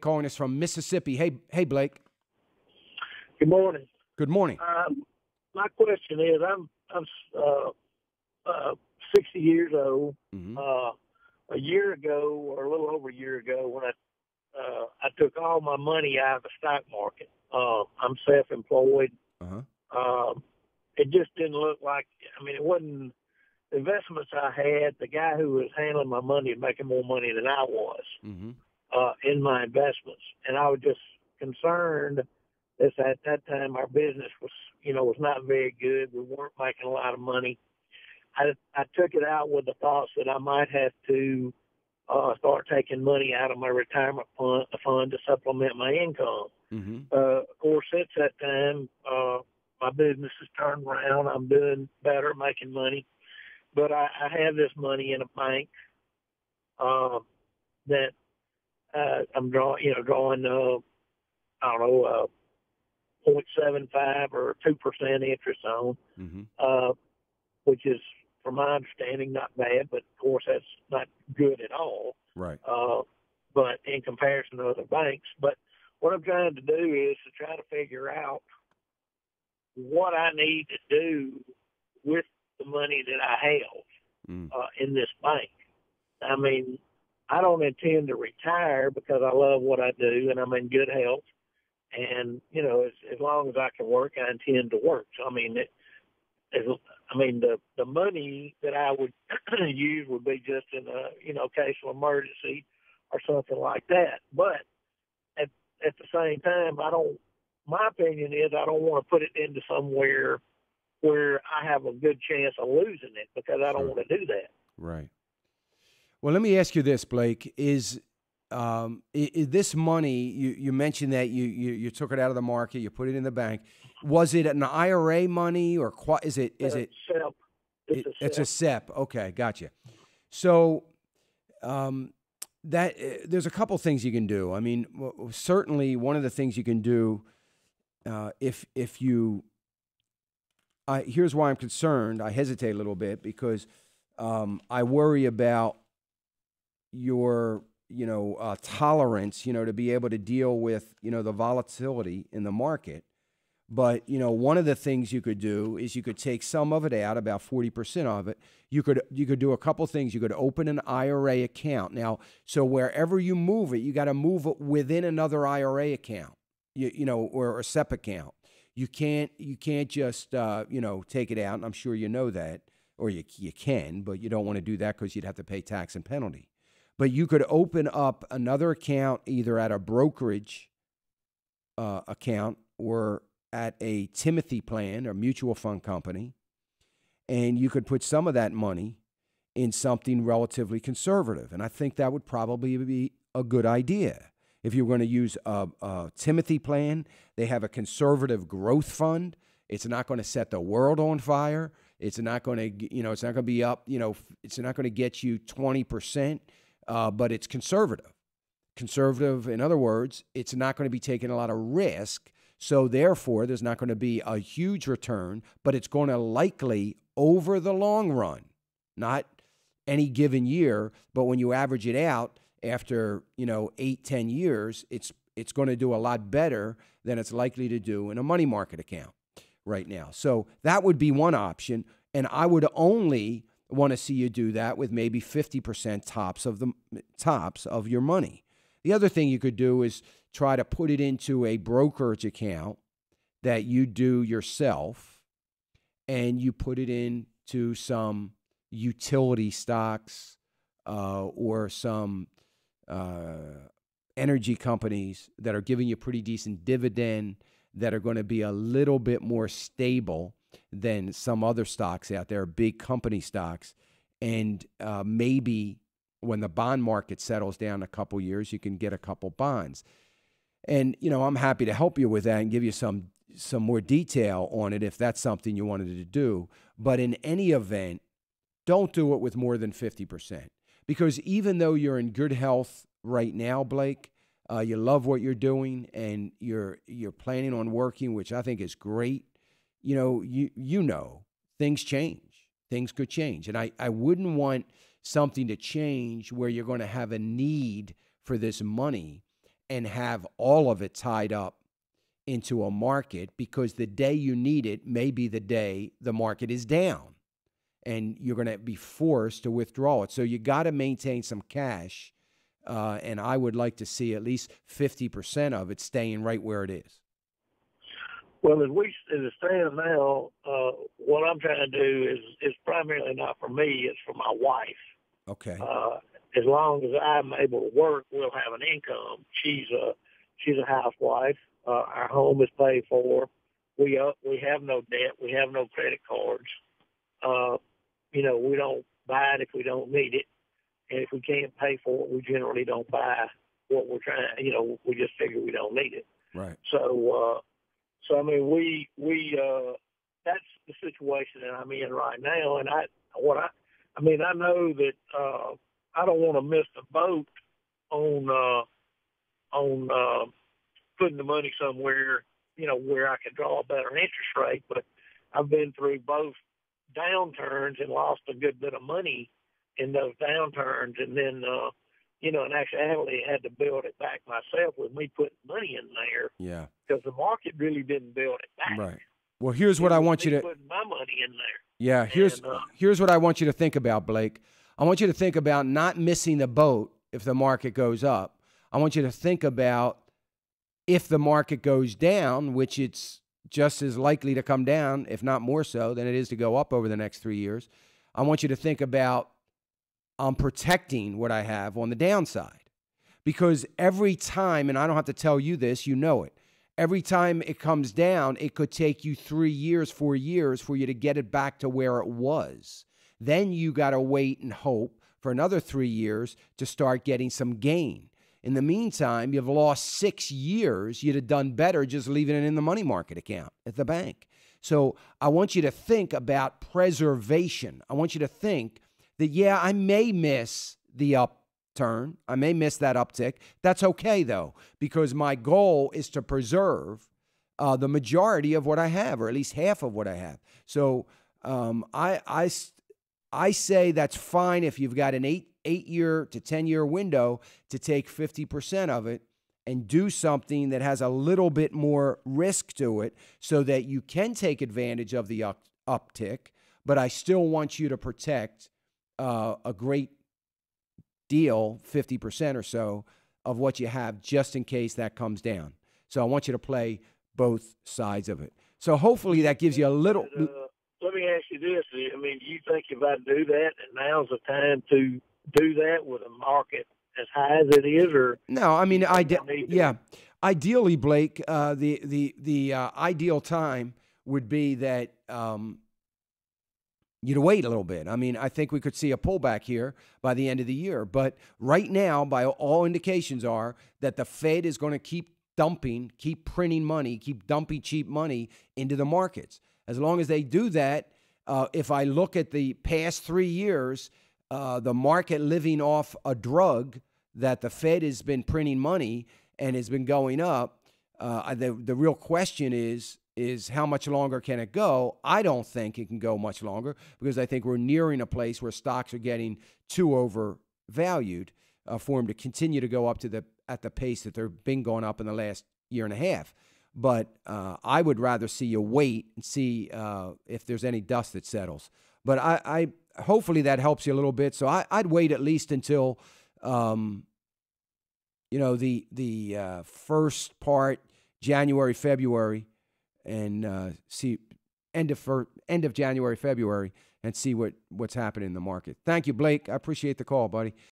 calling us from Mississippi. Hey, hey, Blake. Good morning. Good morning. Um, my question is, I'm I'm uh, uh, 60 years old. Mhm. Uh, a year ago, or a little over a year ago, when I uh, I took all my money out of the stock market. Uh, I'm self-employed. Uh-huh. Um, it just didn't look like. I mean, it wasn't investments I had. The guy who was handling my money was making more money than I was Mm-hmm. Uh, in my investments, and I was just concerned that at that time our business was, you know, was not very good. We weren't making a lot of money. I I took it out with the thoughts that I might have to uh, start taking money out of my retirement fund, fund to supplement my income. Mm-hmm. Uh, of course, since that time, uh, my business has turned around. I'm doing better, making money, but I, I have this money in a bank uh, that uh, I'm drawing, you know, drawing, uh, I don't know, uh, 0.75 or 2% interest on, Mm-hmm. uh, which is, from my understanding, not bad, but of course that's not good at all Right. uh, but in comparison to other banks. But what I'm trying to do is to try to figure out what I need to do with the money that I have Mm. uh, in this bank. I mean, I don't intend to retire because I love what I do and I'm in good health. And you know, as, as long as I can work, I intend to work. So I mean, it, as, I mean, the the money that I would use would be just in a you know case of emergency or something like that. But at at the same time, I don't. My opinion is I don't want to put it into somewhere where I have a good chance of losing it because I don't Sure. want to do that. Right. Well, let me ask you this, Blake: Is um, i- this money you, you mentioned that you, you you took it out of the market, you put it in the bank? Was it an IRA money or qua- is it is it? SEP. It's it- a it's a SEP. SEP. Okay, gotcha. So, um, that uh, there's a couple things you can do. I mean, w- certainly one of the things you can do uh, if if you. I here's why I'm concerned. I hesitate a little bit because um, I worry about your you know uh, tolerance. You know to be able to deal with you know the volatility in the market. But you know, one of the things you could do is you could take some of it out, about forty percent of it. You could you could do a couple things. You could open an IRA account now. So wherever you move it, you got to move it within another IRA account. You you know, or a SEP account. You can't you can't just uh, you know take it out. And I'm sure you know that, or you you can, but you don't want to do that because you'd have to pay tax and penalty. But you could open up another account either at a brokerage uh, account or at a Timothy plan or mutual fund company, and you could put some of that money in something relatively conservative. And I think that would probably be a good idea. If you're going to use a, a Timothy plan, they have a conservative growth fund. It's not going to set the world on fire. It's not going to, you know, it's not going to be up, you know, it's not going to get you 20%, uh, but it's conservative. Conservative, in other words, it's not going to be taking a lot of risk. So, therefore, there's not going to be a huge return, but it's going to likely, over the long run, not any given year, but when you average it out after, you know, eight, ten years, it's it's going to do a lot better than it's likely to do in a money market account right now. So that would be one option. And I would only want to see you do that with maybe 50% tops of the tops of your money. The other thing you could do is try to put it into a brokerage account that you do yourself and you put it into some utility stocks uh, or some uh, energy companies that are giving you pretty decent dividend that are going to be a little bit more stable than some other stocks out there, big company stocks. And uh, maybe when the bond market settles down a couple years, you can get a couple bonds. And you know, I'm happy to help you with that and give you some some more detail on it if that's something you wanted to do. But in any event, don't do it with more than 50%. Because even though you're in good health right now, Blake, uh, you love what you're doing and you're you're planning on working, which I think is great. You know, you you know, things change. Things could change. And I, I wouldn't want something to change where you're going to have a need for this money and have all of it tied up into a market because the day you need it may be the day the market is down and you're going to be forced to withdraw it. So you got to maintain some cash. Uh, and I would like to see at least 50% of it staying right where it is. Well, as we as it stands now, uh, what I'm trying to do is is primarily not for me; it's for my wife. Okay. Uh, as long as I'm able to work, we'll have an income. She's a she's a housewife. Uh, our home is paid for. We uh, we have no debt. We have no credit cards. Uh, you know, we don't buy it if we don't need it, and if we can't pay for it, we generally don't buy what we're trying. You know, we just figure we don't need it. Right. So, uh, so I mean, we we uh, that's the situation that I'm in right now, and I what I I mean, I know that uh, I don't want to miss the boat on uh, on uh, putting the money somewhere, you know, where I could draw a better interest rate. But I've been through both downturns and lost a good bit of money in those downturns, and then uh, you know, and actually I had to build it back myself with me putting money in there. Yeah. Because the market really didn't build it back. Right. Well, here's what I want you to put my money in there. Yeah, here's And, uh, here's what I want you to think about, Blake. I want you to think about not missing the boat if the market goes up. I want you to think about if the market goes down, which it's just as likely to come down, if not more so, than it is to go up over the next three years. I want you to think about um, protecting what I have on the downside. Because every time, and I don't have to tell you this, you know it. Every time it comes down, it could take you three years, four years for you to get it back to where it was. Then you got to wait and hope for another three years to start getting some gain. In the meantime, you've lost six years. You'd have done better just leaving it in the money market account at the bank. So I want you to think about preservation. I want you to think that, yeah, I may miss the upturn, I may miss that uptick. That's okay, though, because my goal is to preserve uh, the majority of what I have, or at least half of what I have. So um, I, I, I say that's fine if you've got an eight eight year to 10 year window to take 50% of it and do something that has a little bit more risk to it so that you can take advantage of the up, uptick. But I still want you to protect uh, a great deal, 50% or so, of what you have just in case that comes down. So I want you to play both sides of it. So hopefully that gives you a little. Uh, let me ask you this: I mean, do you think if I do that, and now's the time to do that with a market as high as it is, or No, I mean, you I think I need to- yeah. Ideally, Blake, uh, the the the uh, ideal time would be that um, you'd wait a little bit. I mean, I think we could see a pullback here by the end of the year. But right now, by all indications, are that the Fed is going to keep dumping, keep printing money, keep dumping cheap money into the markets. As long as they do that, uh, if I look at the past three years, uh, the market living off a drug that the Fed has been printing money and has been going up. Uh, the the real question is is how much longer can it go? I don't think it can go much longer because I think we're nearing a place where stocks are getting too overvalued uh, for them to continue to go up to the at the pace that they've been going up in the last year and a half. But uh, I would rather see you wait and see uh, if there's any dust that settles. But I, I hopefully that helps you a little bit. So I, I'd wait at least until um, you know the the uh, first part January February and uh, see end of fir- end of January February and see what what's happening in the market. Thank you, Blake. I appreciate the call, buddy.